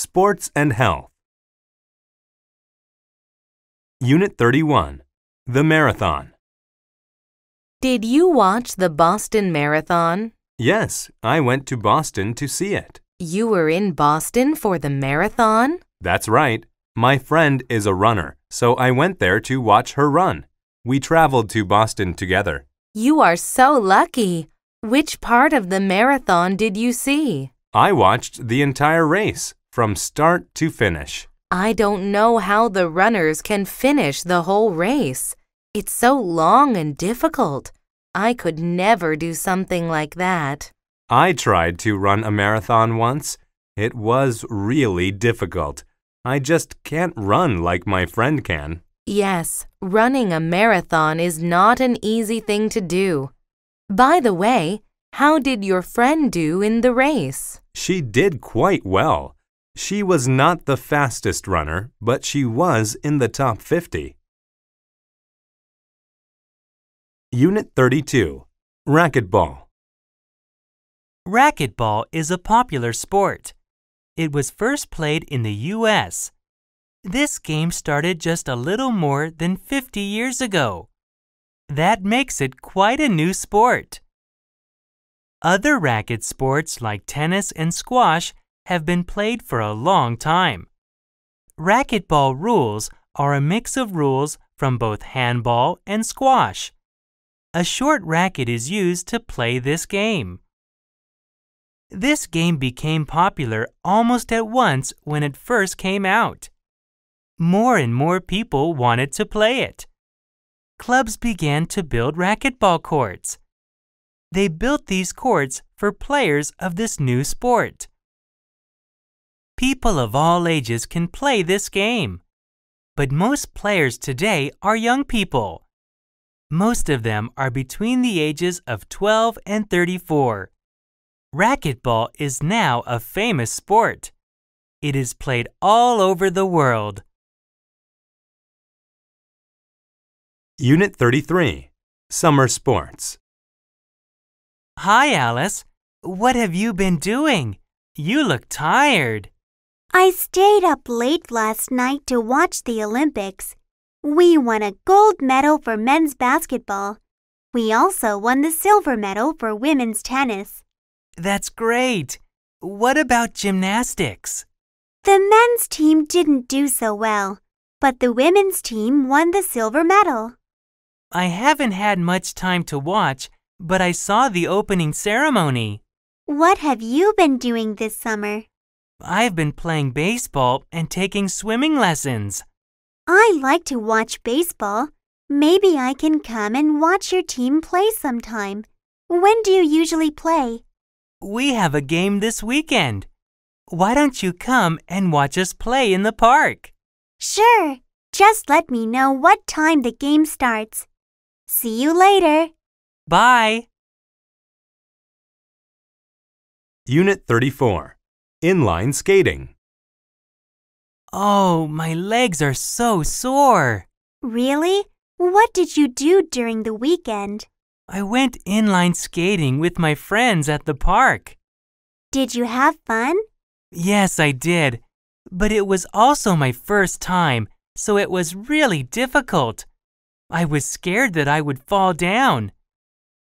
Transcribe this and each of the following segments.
Sports and Health. Unit 31 The Marathon. Did you watch the Boston Marathon? Yes, I went to Boston to see it. You were in Boston for the marathon? That's right. My friend is a runner, so I went there to watch her run. We traveled to Boston together. You are so lucky. Which part of the marathon did you see? I watched the entire race from start to finish. I don't know how the runners can finish the whole race. It's so long and difficult. I could never do something like that. I tried to run a marathon once. It was really difficult. I just can't run like my friend can. Yes, running a marathon is not an easy thing to do. By the way, how did your friend do in the race? She did quite well. She was not the fastest runner, but she was in the top 50. Unit 32 Racquetball. Racquetball is a popular sport. It was first played in the U.S. This game started just a little more than 50 years ago. That makes it quite a new sport. Other racket sports like tennis and squash have been played for a long time. Racquetball rules are a mix of rules from both handball and squash. A short racket is used to play this game. This game became popular almost at once when it first came out. More and more people wanted to play it. Clubs began to build racquetball courts. They built these courts for players of this new sport. People of all ages can play this game. But most players today are young people. Most of them are between the ages of 12 and 34. Racquetball is now a famous sport. It is played all over the world. Unit 33 Summer Sports. Hi, Alice. What have you been doing? You look tired. I stayed up late last night to watch the Olympics. We won a gold medal for men's basketball. We also won the silver medal for women's tennis. That's great. What about gymnastics? The men's team didn't do so well, but the women's team won the silver medal. I haven't had much time to watch, but I saw the opening ceremony. What have you been doing this summer? I've been playing baseball and taking swimming lessons. I like to watch baseball. Maybe I can come and watch your team play sometime. When do you usually play? We have a game this weekend. Why don't you come and watch us play in the park? Sure. Just let me know what time the game starts. See you later. Bye. Unit 34 Inline Skating. Oh, my legs are so sore. Really? What did you do during the weekend? I went inline skating with my friends at the park. Did you have fun? Yes, I did. But it was also my first time, so it was really difficult. I was scared that I would fall down.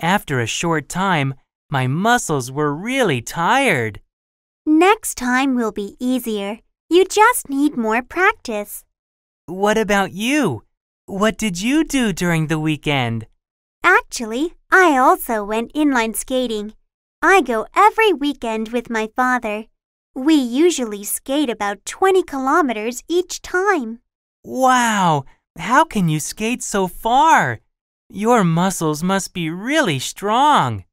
After a short time, my muscles were really tired. Next time will be easier. You just need more practice. What about you? What did you do during the weekend? Actually, I also went inline skating. I go every weekend with my father. We usually skate about 20 kilometers each time. Wow! How can you skate so far? Your muscles must be really strong.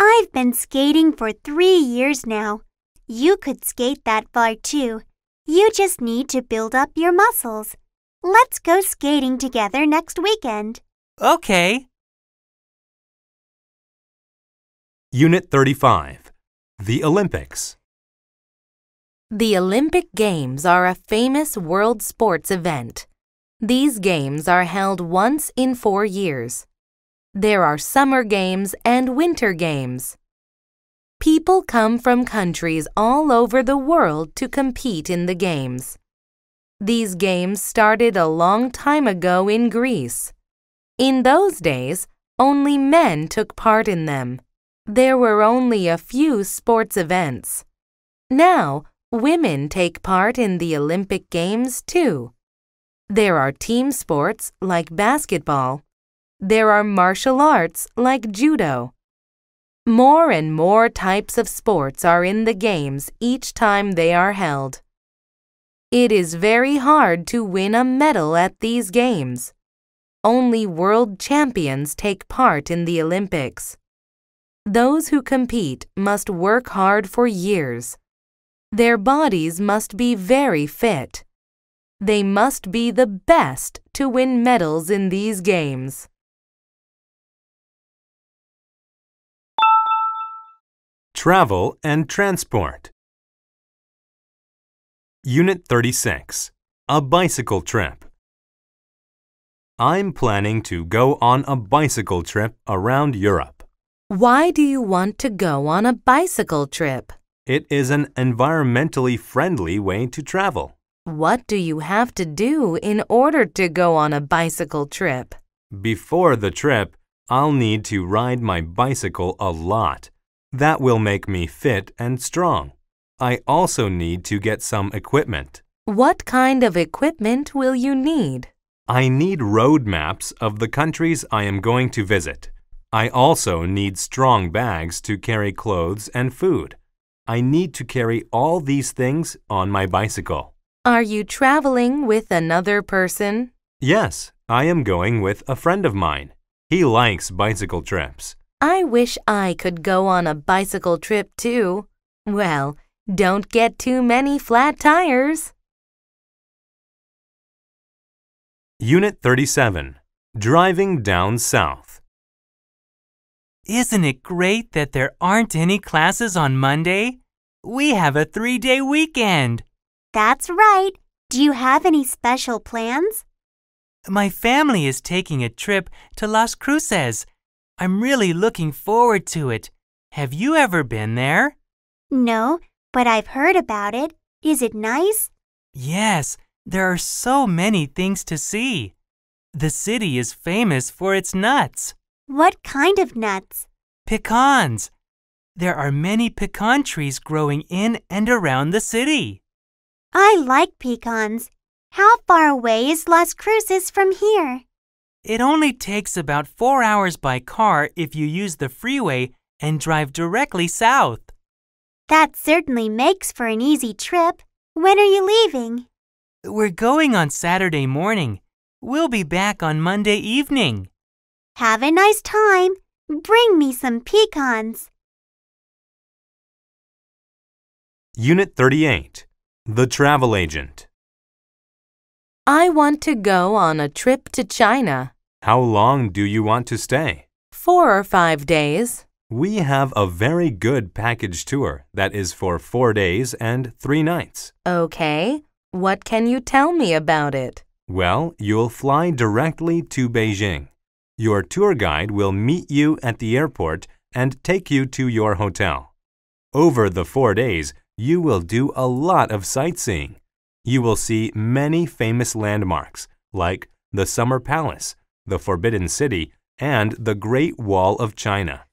I've been skating for three years now. You could skate that far too. You just need to build up your muscles. Let's go skating together next weekend. Okay. Unit 35 The Olympics. The Olympic Games are a famous world sports event. These games are held once in four years. There are summer games and winter games. People come from countries all over the world to compete in the games. These games started a long time ago in Greece. In those days, only men took part in them. There were only a few sports events. Now, women take part in the Olympic Games too. There are team sports like basketball. There are martial arts like judo. More and more types of sports are in the games each time they are held. It is very hard to win a medal at these games. Only world champions take part in the Olympics. Those who compete must work hard for years. Their bodies must be very fit. They must be the best to win medals in these games. Travel and Transport. Unit 36 A Bicycle Trip. I'm planning to go on a bicycle trip around Europe. Why do you want to go on a bicycle trip? It is an environmentally friendly way to travel. What do you have to do in order to go on a bicycle trip? Before the trip, I'll need to ride my bicycle a lot. That will make me fit and strong. I also need to get some equipment. What kind of equipment will you need? I need road maps of the countries I am going to visit. I also need strong bags to carry clothes and food. I need to carry all these things on my bicycle. Are you traveling with another person? Yes, I am going with a friend of mine. He likes bicycle trips. I wish I could go on a bicycle trip too. Well, don't get too many flat tires. Unit 37 Driving Down South. Isn't it great that there aren't any classes on Monday? We have a three day weekend. That's right. Do you have any special plans? My family is taking a trip to Las Cruces. I'm really looking forward to it. Have you ever been there? No, but I've heard about it. Is it nice? Yes, there are so many things to see. The city is famous for its nuts. What kind of nuts? Pecans. There are many pecan trees growing in and around the city. I like pecans. How far away is Las Cruces from here? It only takes about four hours by car if you use the freeway and drive directly south. That certainly makes for an easy trip. When are you leaving? We're going on Saturday morning. We'll be back on Monday evening. Have a nice time. Bring me some pecans. Unit 38 The Travel Agent. I want to go on a trip to China. How long do you want to stay? Four or five days. We have a very good package tour that is for four days and three nights. Okay. What can you tell me about it? Well, you'll fly directly to Beijing. Your tour guide will meet you at the airport and take you to your hotel. Over the four days, you will do a lot of sightseeing. You will see many famous landmarks like the Summer Palace, the Forbidden City, and the Great Wall of China.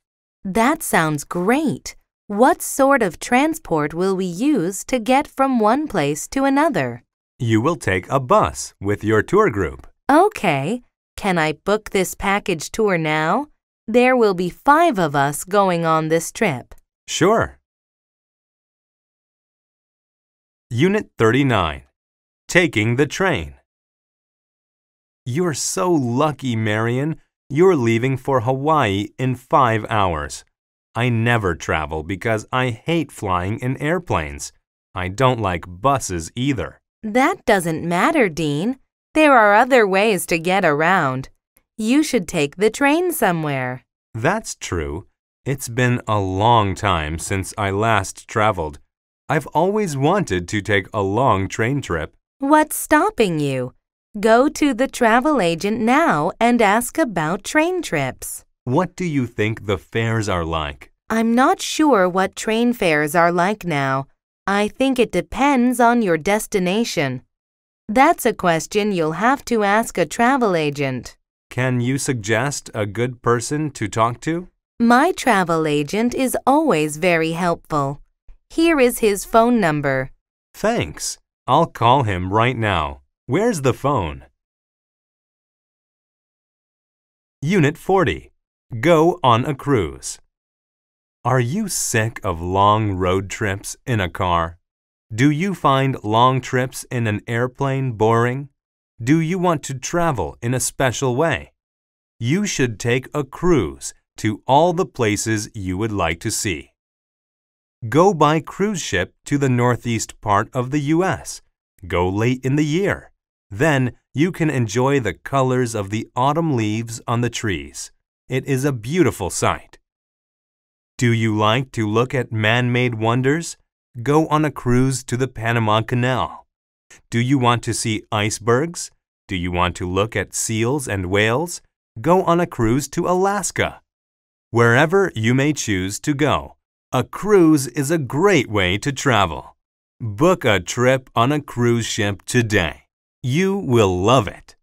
That sounds great. What sort of transport will we use to get from one place to another? You will take a bus with your tour group. Okay. Can I book this package tour now? There will be five of us going on this trip. Sure. Unit 39 Taking the Train. You're so lucky, Marion. You're leaving for Hawaii in five hours. I never travel because I hate flying in airplanes. I don't like buses either. That doesn't matter, Dean. There are other ways to get around. You should take the train somewhere. That's true. It's been a long time since I last traveled. I've always wanted to take a long train trip. What's stopping you? Go to the travel agent now and ask about train trips. What do you think the fares are like? I'm not sure what train fares are like now. I think it depends on your destination. That's a question you'll have to ask a travel agent. Can you suggest a good person to talk to? My travel agent is always very helpful. Here is his phone number. Thanks. I'll call him right now. Where's the phone? Unit 40. Go on a cruise. Are you sick of long road trips in a car? Do you find long trips in an airplane boring? Do you want to travel in a special way? You should take a cruise to all the places you would like to see. Go by cruise ship to the northeast part of the U.S. Go late in the year. Then you can enjoy the colors of the autumn leaves on the trees. It is a beautiful sight. Do you like to look at man-made wonders? Go on a cruise to the Panama Canal. Do you want to see icebergs? Do you want to look at seals and whales? Go on a cruise to Alaska. Wherever you may choose to go, a cruise is a great way to travel. Book a trip on a cruise ship today. You will love it.